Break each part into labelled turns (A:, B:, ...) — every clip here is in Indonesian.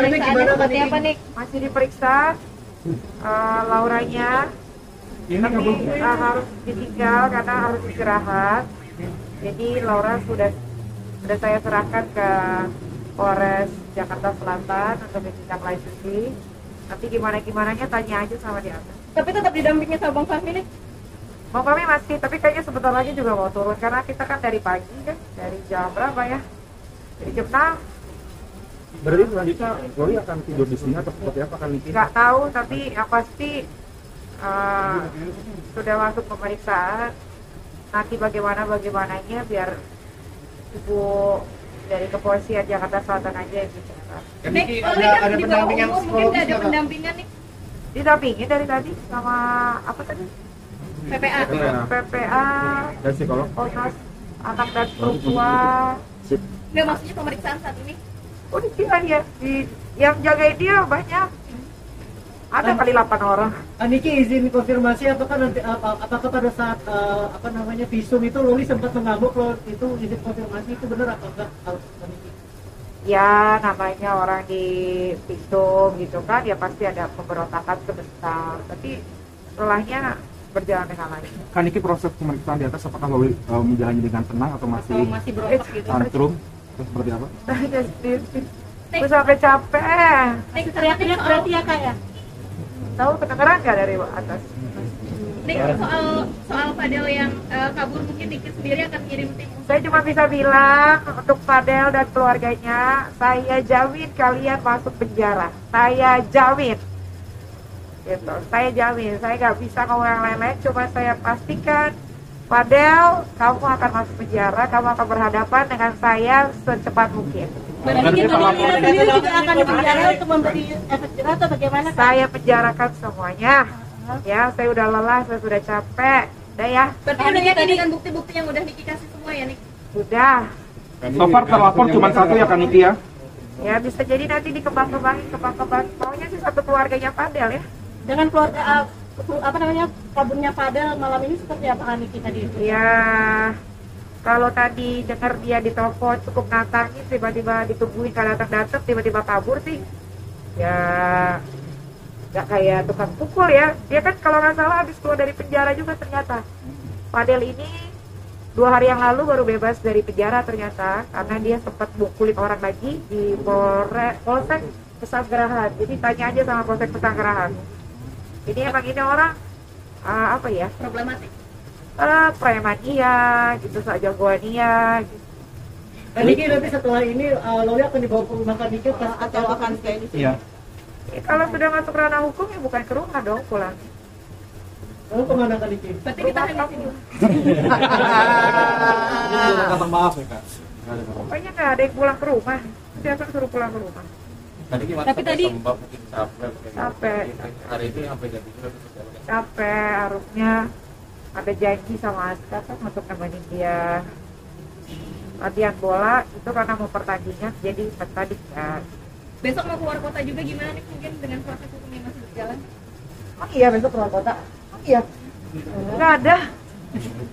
A: Pemeriksaannya
B: gimana Niki?
A: apa nih?
C: masih diperiksa eh, Lauranya
D: Ini
C: tapi eh, harus ditinggal karena harus istirahat jadi Laura sudah sudah saya serahkan ke Polres Jakarta Selatan untuk ditindaklanjuti nanti gimana gimananya tanya aja sama dia
A: Tapi tetap didampingi sama Bang Fahmi nih.
C: Mau kami masih, tapi kayaknya sebentar lagi juga mau turun karena kita kan dari pagi kan, dari jam berapa ya? Dari jam 6
D: Berarti selanjutnya Loli akan tidur di sini atau seperti apa kan
C: nggak tahu tapi yang pasti eh, sudah masuk pemeriksaan nanti bagaimana bagaimananya biar ibu dari kepolisian Jakarta Selatan aja yang bicara
A: kalau
B: ada
A: ini kan
B: ada pendampingan
A: mungkin
B: psikologis
A: ada pendampingan nih.
C: didampingi dari tadi sama apa tadi
A: PPA.
D: PPA.
C: PPA
D: Dan psikolog?
C: Komnas anak dan perempuan
A: Nggak maksudnya pemeriksaan saat ini.
C: Oh dikira dia di, yang jagain dia banyak ada kali 8 orang
B: Kak Niki izin konfirmasi apakah nanti apa, apakah pada saat eh, apa namanya visum itu Loli sempat mengamuk lo itu izin konfirmasi itu benar apa enggak kalau Kak Niki?
C: ya namanya orang di visum gitu kan ya pasti ada pemberontakan sebentar tapi setelahnya berjalan dengan lancar
D: Kan Niki proses pemeriksaan di atas apakah Loli uh, menjalani dengan tenang atau masih
A: Atau masih berontak gitu.
D: tantrum? Seperti apa?
C: gue sampai capek.
A: Teriak-teriak berarti ya kak ya?
C: tahu kedengeran nggak dari atas?
A: Nih, soal soal Fadel yang eh, kabur mungkin Niki sendiri akan kirim tim.
C: saya cuma bisa bilang untuk Fadel dan keluarganya saya jamin kalian masuk penjara. Saya jamin gitu. Saya jamin saya nggak bisa ngomong yang lain-lain. Cuma saya pastikan Fadel kamu akan masuk penjara kamu akan berhadapan dengan saya secepat mungkin.
A: Berarti kita sendiri juga akan dipenjara untuk memberi efek jerah atau bagaimana kak?
C: saya penjarakan semuanya. Ya saya udah lelah saya sudah capek. Udah ya?
A: Berarti udah yakin dengan bukti-bukti yang udah Niki kasih semua ya Nik?
C: sudah
D: So far terlapor cuma satu ya kan Niki ya?
C: ya bisa jadi nanti dikembang-kembangin kembang-kembangin maunya sih satu keluarganya Fadel ya.
A: Dengan keluarga eh, apa namanya kaburnya Fadel malam ini seperti apa kak Niki tadi?
C: Ya, kalau tadi dengar dia ditelepon cukup nantangin, tiba-tiba ditungguin kalau datang-datang, tiba-tiba kabur sih. Ya, nggak kayak tukang pukul ya. Dia kan kalau nggak salah habis keluar dari penjara juga ternyata. Fadel ini dua hari yang lalu baru bebas dari penjara ternyata karena dia sempat mukulin orang lagi di Polsek Pesanggerahan. Jadi tanya aja sama Polsek Pesanggerahan. Ini emang ini orang ah, apa ya?
A: Problematik.
C: eh preman iya gitu jagoan iya gitu.
B: Kak Niki nanti setelah ini eh, Loli akan dibawa ke rumah Kak Niki atau akan stay di sini?
D: Iya.
C: Ya, kalau sudah masuk ranah hukum ya bukan ke rumah dong pulang
B: Lalu ke mana Kak Niki?
A: Berarti kita hanya sini.
E: Kata maaf ya kak.
C: pokoknya nggak ada yang pulang ke rumah akan suruh pulang ke rumah
E: Tadi gimana?
A: Tapi tadi-
E: Sembab mungkin capek. Hari ini sampai jam bisa
C: capek harusnya ada janji sama Aska kan untuk nemenin dia latihan bola itu karena mau pertandingan jadi pertandingan
A: Besok mau keluar kota juga gimana nih mungkin dengan proses hukum yang masih berjalan?
C: oh iya besok keluar kota oh iya nggak ada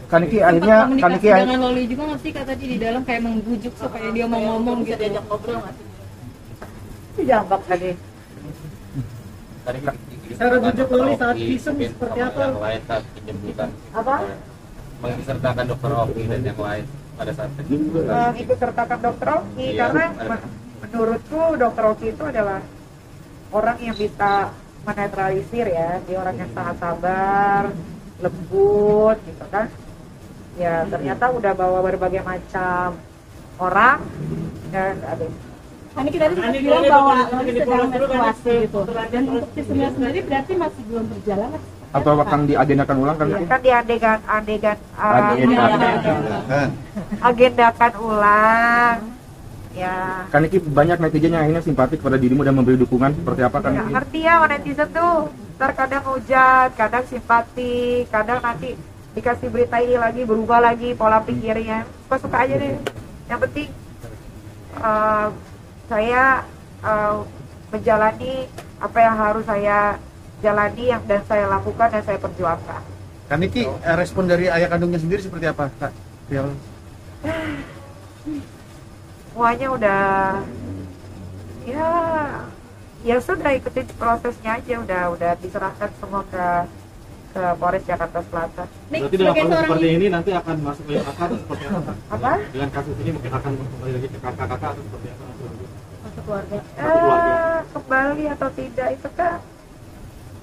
D: Kan Niki akhirnya kan
A: komunikasi
D: Niki
A: dengan Loli juga nggak sih kak tadi di dalam kayak membujuk supaya dia mau ngomong gitu. diajak ngobrol nggak sih?
C: Itu jambak tadi
E: Tadi
B: Cara bujuk Loli saat visum seperti apa?
E: Yang lain saat penjemputan.
C: apa
E: Mengisertakan dokter Oki dan yang lain pada saat penjemputan.
C: mengikut sertakan dokter Oki
E: Iya,
C: karena
E: ada.
C: men- menurutku dokter Oki itu adalah orang yang bisa menetralisir ya dia orang yang sangat sabar lembut gitu kan ya ternyata udah bawa berbagai macam orang dan ada
A: Hani kita tadi
B: Hani,
A: bilang bahwa Loli
B: di
A: sedang
B: kan,
A: menstruasi
B: ke-
A: gitu. Dan untuk visumnya sendiri berarti masih belum berjalan.
D: Atau akan diagendakan ulang kan Niki?
C: kan di adegan adegan uh,
D: Adegan.
C: agendakan ulang ya
D: Kan Niki banyak netizen yang akhirnya simpatik pada dirimu dan memberi dukungan seperti apa kan Niki?
C: ngerti ya netizen tuh ntar kadang hujat kadang simpati kadang nanti dikasih berita ini lagi berubah lagi pola pikirnya suka suka aja deh yang penting eh, saya eh, menjalani apa yang harus saya jalani yang dan saya lakukan dan saya perjuangkan
F: Kan Niki, eh, respon dari ayah kandungnya sendiri seperti apa, Kak? Rial?
C: semuanya udah ya ya sudah ikutin prosesnya aja udah udah diserahkan semua ke ke Polres Jakarta Selatan.
G: Berarti dengan kasus seperti ini nanti akan masuk ke kakak atau seperti apa?
C: Apa?
G: Dengan kasus ini mungkin akan kembali lagi ke kakak-kakak atau seperti apa?
A: masuk keluarga.
C: eh, kembali atau tidak itu kan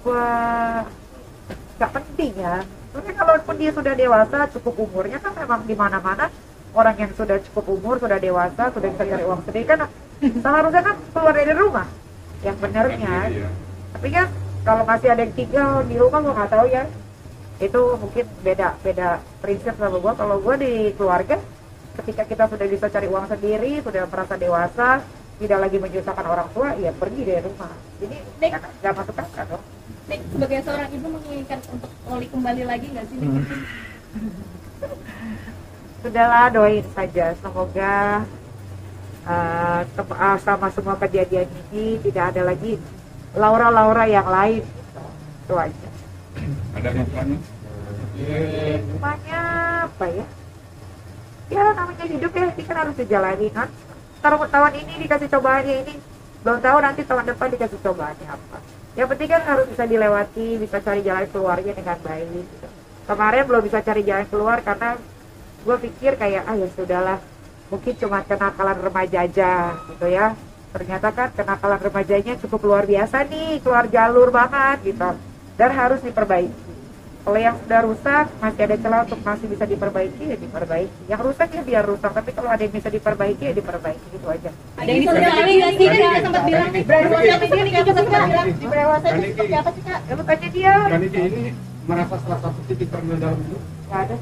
C: wah nggak penting ya. Sebenarnya kalaupun dia sudah dewasa cukup umurnya kan memang di mana mana orang yang sudah cukup umur sudah dewasa sudah bisa cari uang sendiri kan seharusnya kan keluar dari rumah. Yang benernya. Tapi kan kalau masih ada yang tinggal di rumah gua nggak tahu ya itu mungkin beda beda prinsip sama gua kalau gua di keluarga ketika kita sudah bisa cari uang sendiri sudah merasa dewasa tidak lagi menyusahkan orang tua ya pergi dari rumah jadi
A: Nek.
C: nggak masuk akal dong
A: Nik, sebagai seorang ibu menginginkan untuk Oli kembali lagi nggak sih? Nik?
C: sudahlah doain saja semoga uh, sama semua kejadian ini tidak ada lagi Laura-Laura yang lain. Itu aja.
F: Ada hikmahnya?
C: Hikmahnya apa ya? Ya namanya hidup ya ini kan harus dijalani kan? Tahun tahun ini dikasih cobaannya ini. Belum tahu nanti tahun depan dikasih cobaannya apa. Yang penting kan harus bisa dilewati bisa cari jalan keluarnya dengan baik gitu. kemarin belum bisa cari jalan keluar karena gue pikir kayak ah ya sudahlah. Mungkin cuma kenakalan remaja aja gitu ya ternyata kan kenakalan remajanya cukup luar biasa nih keluar jalur banget gitu dan harus diperbaiki kalau yang sudah rusak masih ada celah untuk masih bisa diperbaiki ya diperbaiki yang rusak ya biar rusak tapi kalau ada yang bisa diperbaiki ya diperbaiki gitu aja
A: Ada yang disosialisasi nggak sih? Kak sempat bilang nih, berewasan sih Nik, apa sih Kak? Berewasan itu seperti apa sih Kak?
C: ya makanya dia
F: Kaniki ini merasa salah satu titik terendah dalam hidup.
C: nggak ada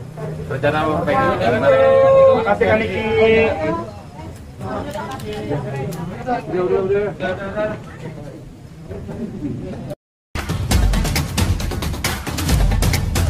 E: Rencana mau pengen?
F: Terima kasih Kaniki. Udah, udah, udah.